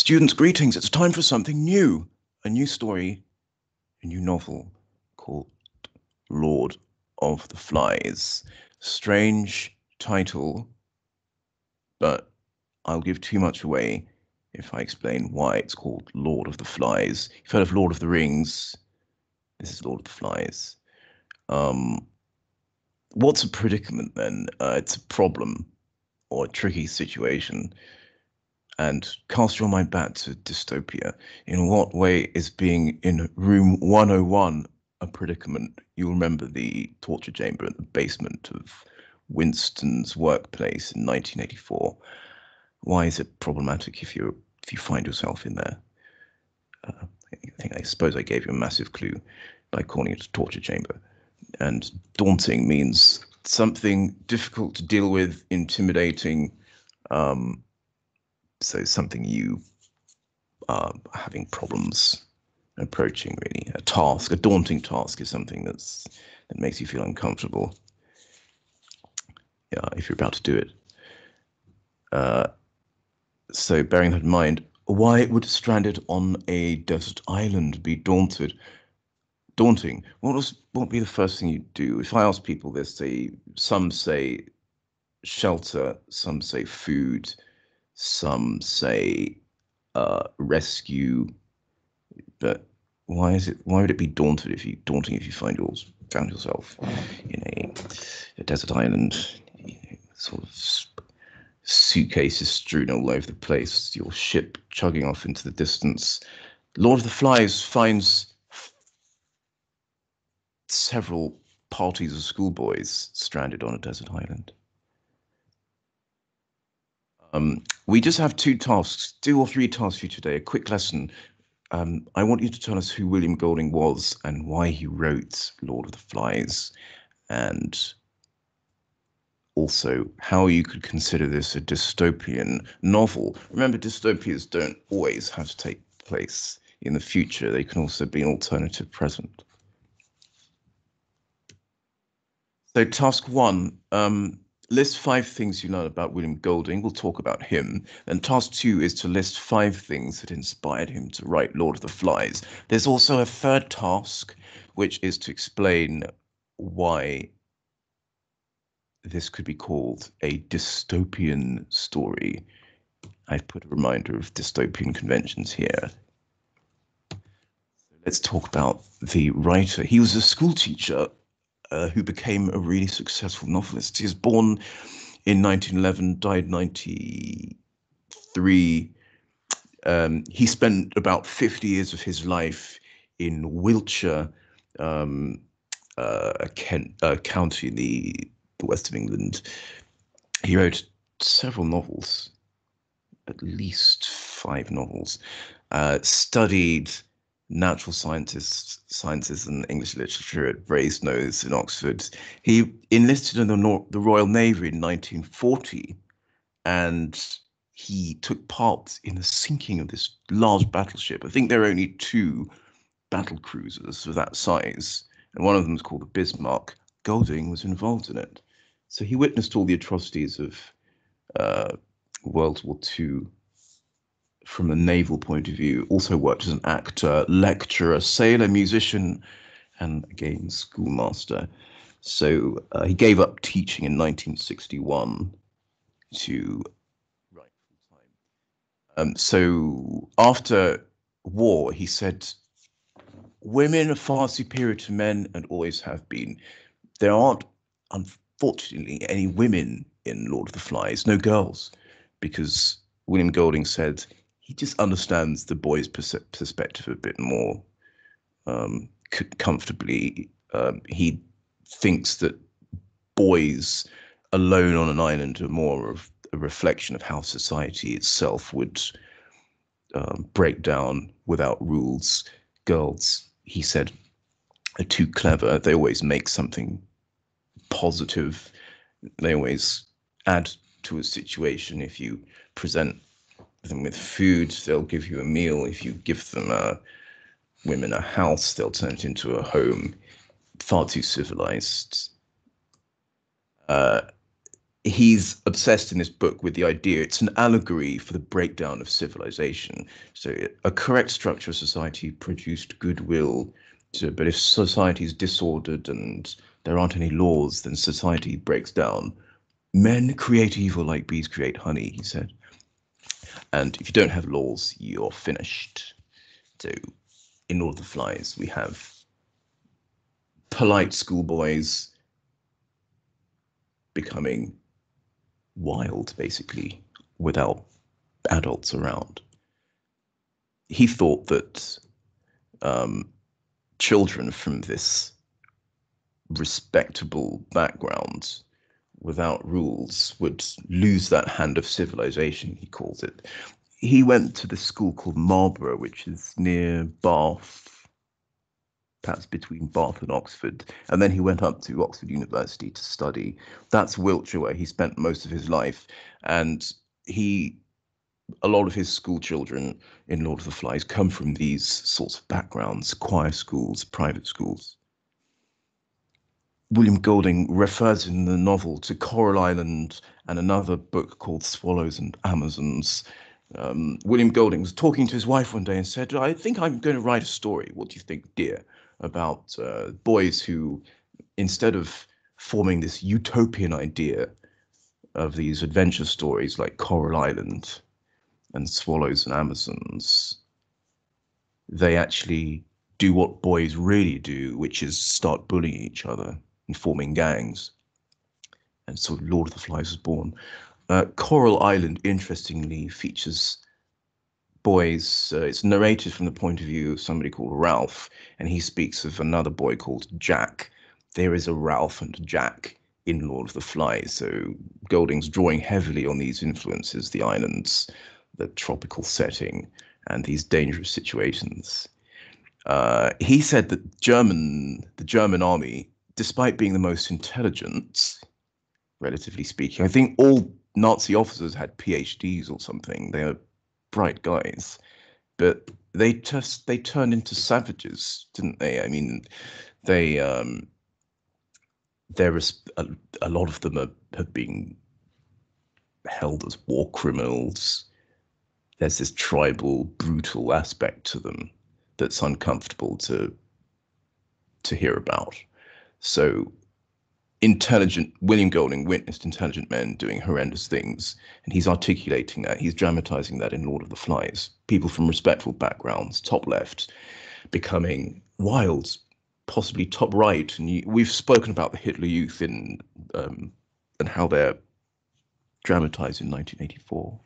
Students, greetings. It's time for something new. A new story, a new novel called Lord of the Flies. Strange title, but I'll give too much away if I explain why it's called Lord of the Flies. You've heard of Lord of the Rings. This is Lord of the Flies. Um, what's a predicament then? Uh, it's a problem or a tricky situation. And cast your mind back to dystopia. In what way is being in room 101 a predicament? You'll remember the torture chamber in the basement of Winston's workplace in 1984. Why is it problematic if you if you find yourself in there? Uh, I think I suppose I gave you a massive clue by calling it a torture chamber. And daunting means something difficult to deal with, intimidating. Um, so something you are having problems approaching. Really, a task, a daunting task, is something that's that makes you feel uncomfortable. Yeah, if you're about to do it. Uh, so bearing that in mind, why would stranded on a desert island be daunted? Daunting. What was what would be the first thing you'd do? If I ask people this, they some say shelter, some say food, some say uh, rescue. But why is it? Why would it be daunted if you daunting if you find yours found yourself in a, a desert island, sort of suitcases strewn all over the place, your ship chugging off into the distance. Lord of the Flies finds several parties of schoolboys stranded on a desert island. Um, we just have two tasks, two or three tasks for you today. A quick lesson. Um, I want you to tell us who William Golding was and why he wrote Lord of the Flies, and also how you could consider this a dystopian novel. Remember, dystopias don't always have to take place in the future, they can also be an alternative present. So, task one um, list five things you learn about William Golding. We'll talk about him. And task two is to list five things that inspired him to write Lord of the Flies. There's also a third task, which is to explain why this could be called a dystopian story. I've put a reminder of dystopian conventions here. Let's talk about the writer. He was a school teacher uh, who became a really successful novelist. He was born in 1911, died 93. Um, he spent about 50 years of his life in Wiltshire, um, uh, Kent, uh, county in the the west of England. He wrote several novels, at least five novels. Uh, studied natural scientists, sciences and English literature at Brasenose in Oxford. He enlisted in the, Nor- the Royal Navy in 1940, and he took part in the sinking of this large battleship. I think there are only two battle cruisers of that size, and one of them is called the Bismarck. Golding was involved in it. So he witnessed all the atrocities of uh, World War II from a naval point of view. Also worked as an actor, lecturer, sailor, musician, and again schoolmaster. So uh, he gave up teaching in 1961 to write full time. Um, so after war, he said, "Women are far superior to men and always have been. There aren't." unfortunately, any women in Lord of the Flies, no girls, because William Golding said he just understands the boy's pers- perspective a bit more um, c- comfortably. Um, he thinks that boys alone on an island are more of a reflection of how society itself would um, break down without rules. Girls, he said, are too clever. They always make something positive. They always add to a situation. If you present them with food, they'll give you a meal. If you give them a women a house, they'll turn it into a home. Far too civilized. Uh, he's obsessed in this book with the idea it's an allegory for the breakdown of civilization. So a correct structure of society produced goodwill, to, but if society is disordered and there aren't any laws, then society breaks down. Men create evil like bees create honey, he said. And if you don't have laws, you're finished. So in Lord of the Flies, we have polite schoolboys becoming wild, basically, without adults around. He thought that um, children from this respectable background without rules would lose that hand of civilization, he calls it. He went to this school called Marlborough, which is near Bath, perhaps between Bath and Oxford. And then he went up to Oxford University to study. That's Wiltshire, where he spent most of his life. And he, a lot of his school children in Lord of the Flies come from these sorts of backgrounds choir schools, private schools. William Golding refers in the novel to Coral Island and another book called Swallows and Amazons. Um, William Golding was talking to his wife one day and said, I think I'm going to write a story. What do you think, dear? about uh, boys who, instead of forming this utopian idea of these adventure stories like Coral Island and Swallows and Amazons, they actually do what boys really do, which is start bullying each other and forming gangs. And so Lord of the Flies was born. Uh, Coral Island, interestingly, features boys. Uh, it's narrated from the point of view of somebody called Ralph, and he speaks of another boy called Jack. There is a Ralph and Jack in Lord of the Flies. So Golding's drawing heavily on these influences, the islands, the tropical setting, and these dangerous situations. Uh, he said that German, the German army, despite being the most intelligent, relatively speaking, I think all Nazi officers had PhDs or something. They are bright guys, but they just they turned into savages, didn't they? I mean, they um, there is a, a lot of them are, have been held as war criminals. There's this tribal, brutal aspect to them that's uncomfortable to to hear about. So intelligent William Golding witnessed intelligent men doing horrendous things, and he's articulating that. He's dramatizing that in Lord of the Flies. People from respectful backgrounds, top left, becoming wild, possibly top right. And you, we've spoken about the Hitler Youth in um, and how they're dramatized in 1984.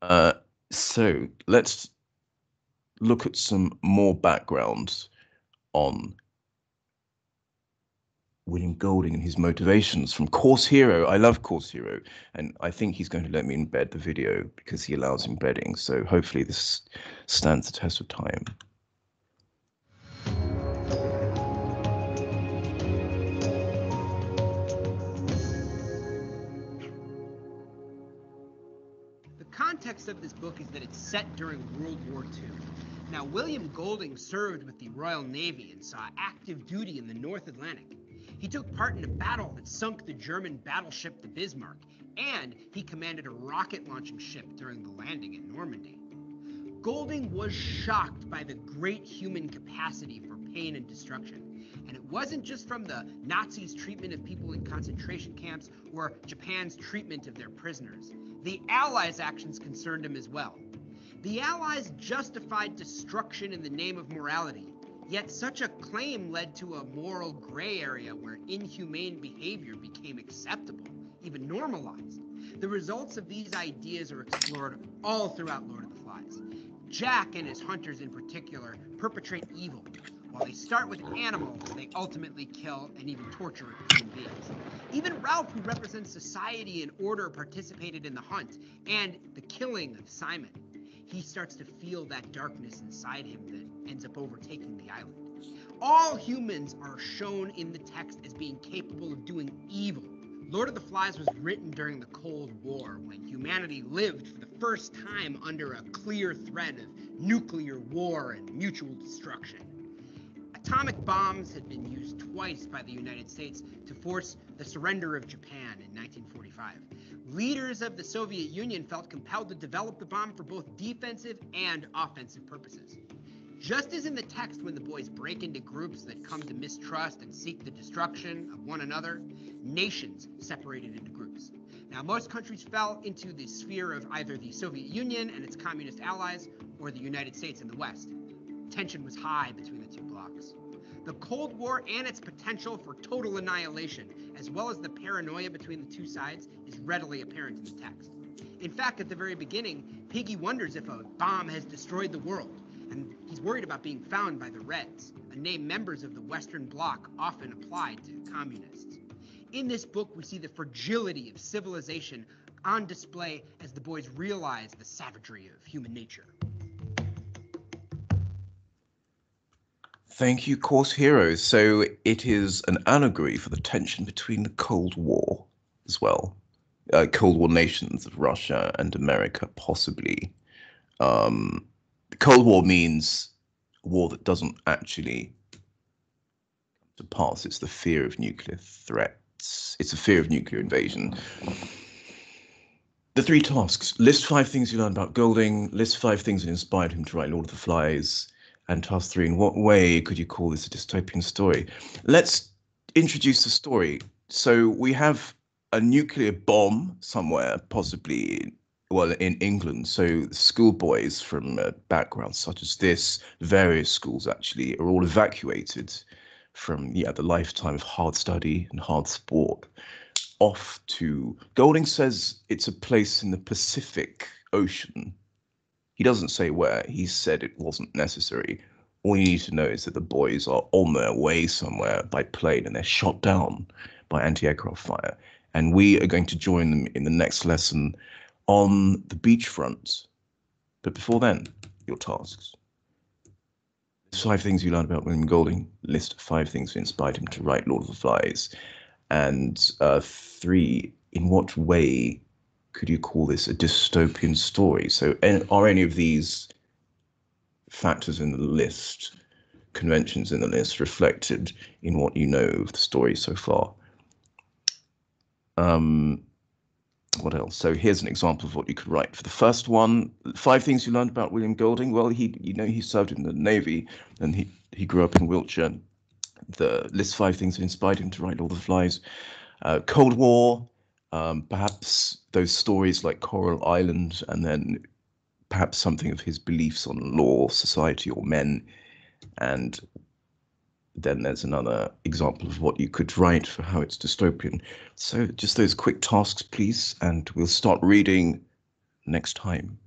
Uh, so let's look at some more backgrounds on William Golding and his motivations from Course Hero. I love Course Hero, and I think he's going to let me embed the video because he allows embedding. So hopefully this stands the test of time. The context of this book is that it's set during World War II. Now, William Golding served with the Royal Navy and saw active duty in the North Atlantic. He took part in a battle that sunk the German battleship the Bismarck, and he commanded a rocket launching ship during the landing at Normandy. Golding was shocked by the great human capacity for pain and destruction. And it wasn't just from the Nazis' treatment of people in concentration camps or Japan's treatment of their prisoners. The Allies' actions concerned him as well. The Allies justified destruction in the name of morality, Yet such a claim led to a moral gray area where inhumane behavior became acceptable, even normalized. The results of these ideas are explored all throughout Lord of the Flies. Jack and his hunters in particular perpetrate evil. While they start with animals, they ultimately kill and even torture human beings. Even Ralph, who represents society and order, participated in the hunt and the killing of Simon he starts to feel that darkness inside him that ends up overtaking the island. All humans are shown in the text as being capable of doing evil. Lord of the Flies was written during the Cold War when humanity lived for the first time under a clear threat of nuclear war and mutual destruction. atomic bombs had been used twice by the United States to force the surrender of Japan in 1945. Leaders of the Soviet Union felt compelled to develop the bomb for both defensive and offensive purposes. Just as in the text, when the boys break into groups that come to mistrust and seek the destruction of one another, nations separated into groups. Now, most countries fell into the sphere of either the Soviet Union and its communist allies or the United States and the West. Tension was high between the two blocs. The Cold War and its potential for total annihilation, as well as the paranoia between the two sides, is readily apparent in the text. In fact, at the very beginning, Piggy wonders if a bomb has destroyed the world, and he's worried about being found by the Reds, a name members of the Western Bloc often applied to communists. In this book, we see the fragility of civilization on display as the boys realize the savagery of human nature. Thank you, Course Heroes. So it is an allegory for the tension between the Cold War as well. Uh, Cold War nations of Russia and America, possibly. Um, Cold War means war that doesn't actually come to pass. It's the fear of nuclear threats. It's a fear of nuclear invasion. The three tasks. List five things you learned about Golding. List five things that inspired him to write Lord of the Flies and task three, in what way could you call this a dystopian story? Let's introduce the story. So we have a nuclear bomb somewhere, possibly, well, in England. So schoolboys from uh, backgrounds such as this, various schools actually, are all evacuated from yeah the lifetime of hard study and hard sport off to Golding says it's a place in the Pacific Ocean he doesn't say where. He said it wasn't necessary. All you need to know is that the boys are on their way somewhere by plane and they're shot down by anti aircraft fire. And we are going to join them in the next lesson on the beachfront. But before then, your tasks. Five things you learned about William Golding. List five things that inspired him to write Lord of the Flies. And uh, three, in what way could you call this a dystopian story? So, are any of these factors in the list, conventions in the list, reflected in what you know of the story so far? Um, what else? So here's an example of what you could write for the first one. Five things you learned about William Golding. Well, he, you know, he served in the Navy and he, he grew up in Wiltshire. The list five things that inspired him to write All the Flies. Uh, Cold War, um, perhaps those stories like Coral Island, and then perhaps something of his beliefs on law, society, or men. And then there's another example of what you could write for how it's dystopian. So just those quick tasks, please, and we'll start reading next time.